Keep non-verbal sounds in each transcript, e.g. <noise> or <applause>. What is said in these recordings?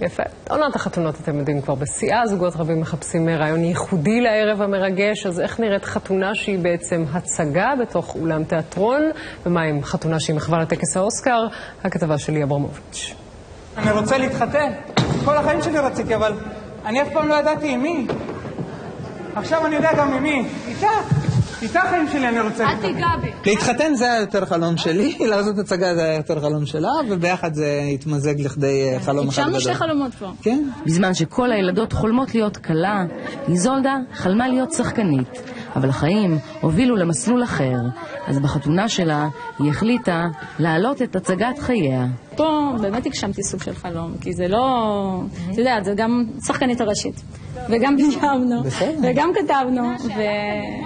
יפה. עונת החתונות, אתם יודעים, כבר בשיאה, זוגות רבים מחפשים רעיון ייחודי לערב המרגש, אז איך נראית חתונה שהיא בעצם הצגה בתוך אולם תיאטרון? ומה עם חתונה שהיא מחווה לטקס האוסקר? הכתבה שלי אברמוביץ'. אני רוצה להתחתן. כל החיים שלי רציתי, אבל אני אף פעם לא ידעתי עם מי. עכשיו אני יודע גם עם מי. איתך. איתך חיים שלי אני רוצה את תיגע בי. להתחתן זה היה יותר חלום שלי, <laughs> לעשות הצגה זה היה יותר חלום שלה, וביחד זה התמזג לכדי אה, חלום אחד הגשמנו שתי גדול. חלומות כבר. כן. בזמן שכל הילדות חולמות להיות כלה, איזולדה חלמה להיות שחקנית. אבל החיים הובילו למסלול אחר, אז בחתונה שלה היא החליטה להעלות את הצגת חייה. פה באמת הגשמתי סוג של חלום, כי זה לא... את יודעת, זה גם שחקנית הראשית. וגם ביימנו. וגם כתבנו,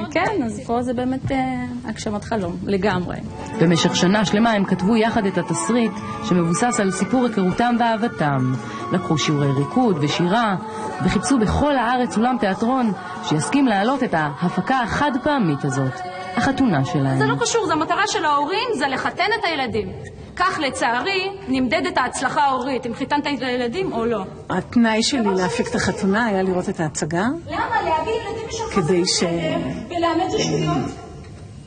וכן, אז פה זה באמת אה, הגשמת חלום, לגמרי. במשך שנה שלמה הם כתבו יחד את התסריט שמבוסס על סיפור היכרותם ואהבתם. לקחו שיעורי ריקוד ושירה, וחיפשו בכל הארץ אולם תיאטרון שיסכים להעלות את ההפקה החד פעמית הזאת, החתונה שלהם. זה לא קשור, זה המטרה של ההורים, זה לחתן את הילדים. כך לצערי נמדדת ההצלחה ההורית, אם חיתנת את הילדים או לא. התנאי שלי להפיק את החתונה היה לראות את ההצגה, למה? להביא ילדים משם כדי ש... ולאמץ שטויות.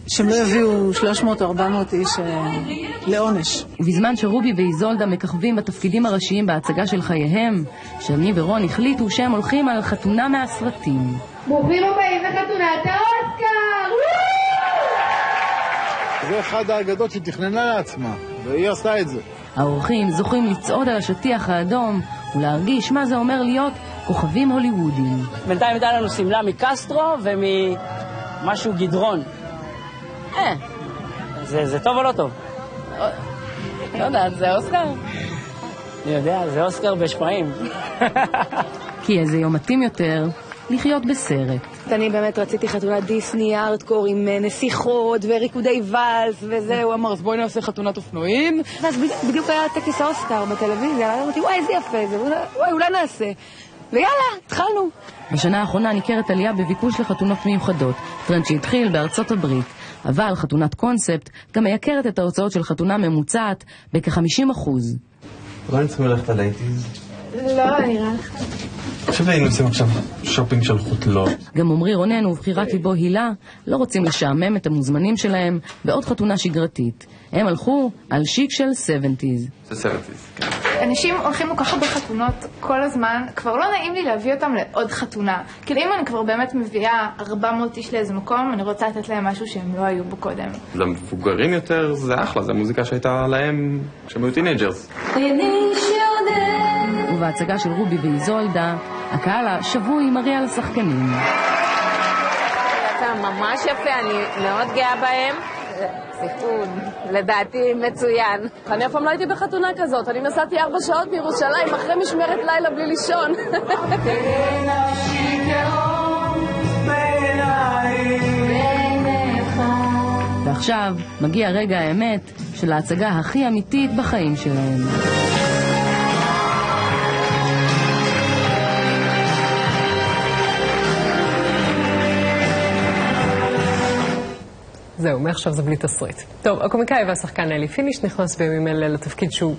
שהם לא יביאו 300 או 400 איש אה, לעונש. ובזמן שרובי ואיזולדה מככבים בתפקידים הראשיים בהצגה של חייהם, שני ורון החליטו שהם הולכים על חתונה מהסרטים. ברוכים הבאים לחתונת האוסקר! זה אחד האגדות שהיא תכננה לעצמה, והיא עשתה את זה. האורחים זוכים לצעוד על השטיח האדום ולהרגיש מה זה אומר להיות כוכבים הוליוודיים. בינתיים הייתה לנו שמלה מקסטרו וממשהו גדרון. אה, זה, זה טוב או לא טוב? לא יודעת, זה אוסקר? אני יודע, זה אוסקר בשפעים. <laughs> כי איזה יום מתאים יותר לחיות בסרט. אני באמת רציתי חתונת דיסני ארטקור עם אה, נסיכות וריקודי ואלס וזה, הוא אמר, אז בואי נעשה חתונת אופנועים. ואז בדיוק, היה טקס האוסקר בטלוויזיה, אמרתי, וואי, איזה יפה זה, וואי, אולי נעשה. ויאללה, התחלנו. בשנה האחרונה ניכרת עלייה בביקוש לחתונות מיוחדות, טרנד שהתחיל בארצות הברית. אבל חתונת קונספט גם מייקרת את ההוצאות של חתונה ממוצעת בכ-50%. אולי צריכים ללכת על ה eighties? לא, נראה לך. חושב שהיינו עושים עכשיו שופינג של חותלות. גם עמרי רונן ובחירת ליבו הילה לא רוצים לשעמם את המוזמנים שלהם בעוד חתונה שגרתית. הם הלכו על שיק של 70's. זה סרטיז, כן. אנשים הולכים כל כך הרבה חתונות כל הזמן, כבר לא נעים לי להביא אותם לעוד חתונה. כאילו אם אני כבר באמת מביאה 400 איש לאיזה מקום, אני רוצה לתת להם משהו שהם לא היו בו קודם. למבוגרים יותר זה אחלה, זו מוזיקה שהייתה להם כשהם היו teenagers. ובהצגה של רובי ואיזולדה, הקהל השבוי מריע לשחקנים. אתה ממש יפה, אני מאוד גאה בהם. סיכון, לדעתי מצוין. אני אף פעם לא הייתי בחתונה כזאת, אני נסעתי ארבע שעות מירושלים אחרי משמרת לילה בלי לישון. ועכשיו מגיע רגע האמת של ההצגה הכי אמיתית בחיים שלהם. זהו, מעכשיו זה בלי תסריט. טוב, הקומיקאי והשחקן אלי פיניש נכנס בימים אלה לתפקיד שהוא